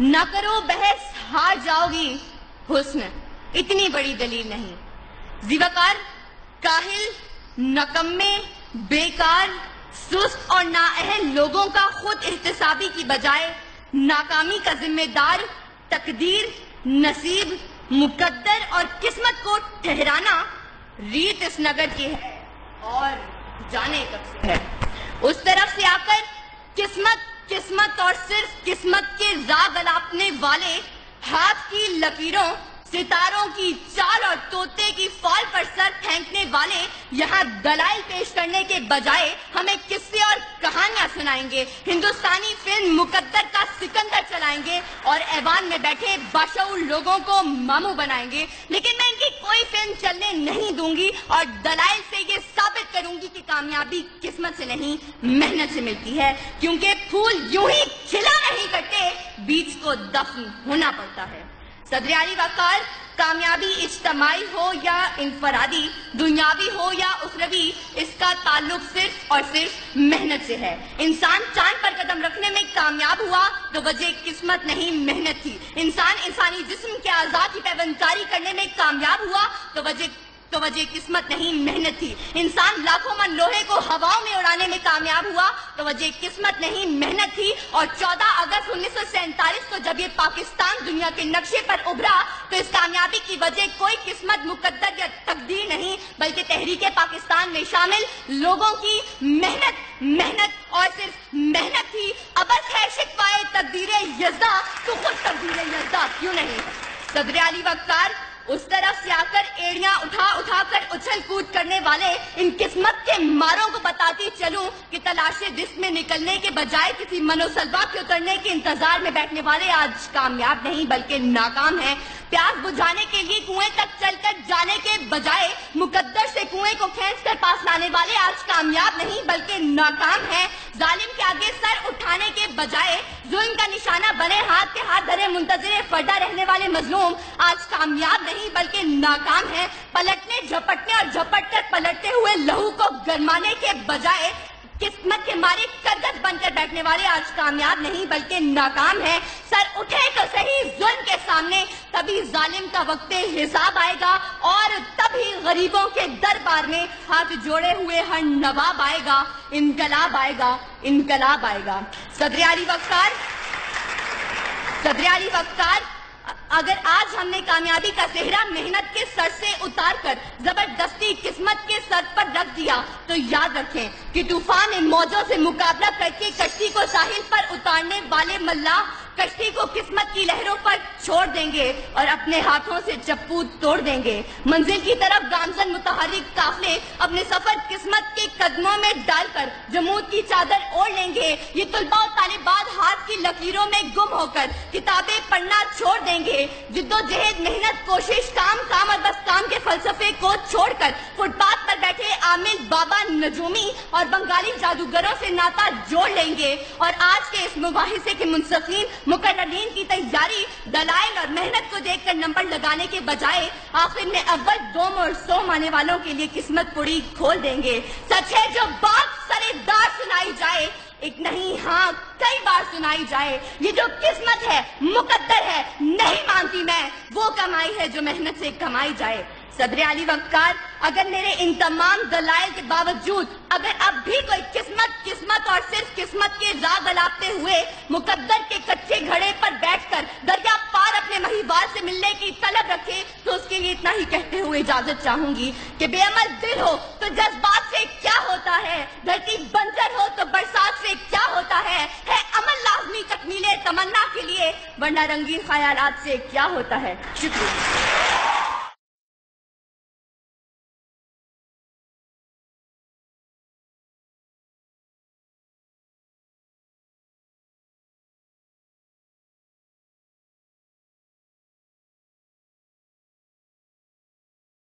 न करो बहस, हार जाओगी। हुस्न, इतनी बड़ी दलील नहीं। जीवाकार, काहिल, नकम्मे, बेकार, सुस्त और नाअहल लोगों का खुद एहतसाबी की बजाय नाकामी का जिम्मेदार, तकदीर, नसीब, मुकद्दर और किस्मत को ठहराना रीत इस नगर की है और जाने कब से है। उस तरफ़ से आकर किस्मत किस्मत और सिर्फ़ किस्मत के राग अलापने वाले हाथ की लकीरों, सितारों की चाल और तोते की फॉल पर सर फेंकने वाले यहाँ दलाइल पेश करने के बजाय हमें किस्से और कहानियाँ सुनाएँगे। हिंदुस्तानी फ़िल्म मुकद्दर का सिकंदर चलाएँगे और ऐवान में बैठे बाशऊर लोगों को मामू बनाएँगे। लेकिन मैं इनकी कोई फ़िल्म चलने नहीं दूँगी और ये साबित करूँगी कि कामयाबी किस्मत से नहीं, मेहनत से मिलती है, क्योंकि फूल यूँ ही खिला नहीं करते, बीज को दफन होना पड़ता है। सदरियाली वकार कामयाबी इज्तमाही हो या इनफरादी, दुनियावी हो या उखरवी, इसका ताल्लुक सिर्फ़ और सिर्फ़ मेहनत से है। इंसान चाँद पर कदम रखने में कामयाब हुआ तो वजह किस्मत नहीं, मेहनत थी। इंसान इंसानी जिस्म के आज़ाद की पैबंदारी करने में कामयाब हुआ तो वजह तो वजह किस्मत नहीं, मेहनत थी। इंसान लाखों मन लोहे को हवाओं में उड़ाने में कामयाब हुआ तो वजह किस्मत नहीं, मेहनत थी। और 14 अगस्त उन्नीस को जब ये पाकिस्तान दुनिया के नक्शे पर उभरा तो इस कामयाबी की वजह कोई किस्मत मुकद्दर या तकदीर नहीं, बल्कि तहरीक पाकिस्तान में शामिल। लोगों की मेहनत मेहनत और सिर्फ़ मेहनत थी। अब है शिकवाए तकदीर, यजदा। तो खुद तकदीर, यजदा। क्यों नहीं? सदर अली वक्तार करने वाले इन किस्मत के मारों को बताती चलूँ। तलाशे दिस में निकलने के बजाय किसी मनोसलवा के उतरने के इंतज़ार में बैठने वाले आज कामयाब नहीं, बल्कि नाकाम हैं। प्यास बुझाने के लिए कुएँ तक चलकर जाने के बजाय मुकद्दर से कुएँ को खींच कर पास लाने वाले आज कामयाब नहीं, बल्कि नाकाम हैं। जालिम के आगे सर उठाने के बजाय जुल्म का निशाना बने, हाथ के हाथ धरे मुंतजर फटा रहने वाले मजलूम आज कामयाब नहीं, बल्कि नाकाम है। पलटने, झपटने और झपट कर पलटते हुए लहू को गरमाने के बजाय किस्मत के मारे करगत बनकर बैठने वाले आज कामयाब नहीं, बल्कि नाकाम है। सर उठे तो सही, जुल्म के सामने। तभी जालिम का वक्त हिसाब आएगा और तभी गरीबों के दरबार में हाथ जोड़े हुए हर नवाब आएगा। इनकलाब आएगा इनकलाब आएगा। सदरियारी वक्तार सदरियारी वक्तार अगर आज हमने कामयाबी का सेहरा मेहनत के सर से उतार कर, ज़बरदस्ती किस्मत के सर पर रख दिया तो याद रखें कि तूफ़ान मौजों से मुकाबला करके कश्ती को साहिल पर उतारने वाले मल्ला कश्ती को किस्मत की लहरों पर छोड़ देंगे और अपने हाथों से चप्पू तोड़ देंगे। मंजिल की तरफ़ गामजन मुतहरिक काफले अपने सफ़र किस्मत के कदमों में डालकर जमूद की चादर ओढ़ लेंगे। ये तुलबा और तालिबाद हाथ की लकीरों में गुम होकर किताबें पढ़ना छोड़ देंगे। जिद्दोजहद, मेहनत, कोशिश, काम काम और बस काम के फलसफे को छोड़कर फुटपाथ पर बैठे आमिर बाबा नजूमी और बंगाली जादूगरों से नाता जोड़ लेंगे। और आज के इस मुबाहिसे के मुंसफीन मुकर्रीन की तैयारी, दलाइल और मेहनत को देखकर नंबर लगाने के बजाय आखिर में अव्वल दो और सो आने वालों के लिए किस्मत पुड़ी खोल देंगे। सच है, जो बात सरेदार सुनाई जाए, एक नहीं हाँ कई बार सुनाई जाए, ये जो किस्मत है, मुकद्दर है, नहीं मानती मैं, वो कमाई है जो मेहनत से कमाई जाए। सदर अली वक्कार, अगर मेरे इन तमाम दलाइल के बावजूद, अगर अब भी कोई किस्मत किस्मत और सिर्फ़ किस्मत के राग अलापते हुए मुकद्दर के कच्चे घड़े पर बैठकर दरिया पार अपने महिवाल से मिलने की तलब रखे तो उसके लिए इतना ही कहते हुए इजाज़त चाहूँगी कि बेअमल दिल हो तो जज्बात से क्या होता है? धरती बंजर हो तो बरसात से क्या होता है? है अमल लाजमी, तकमीले तमन्ना के लिए, वरना रंगीन ख्याल से क्या होता है? शुक्रिया।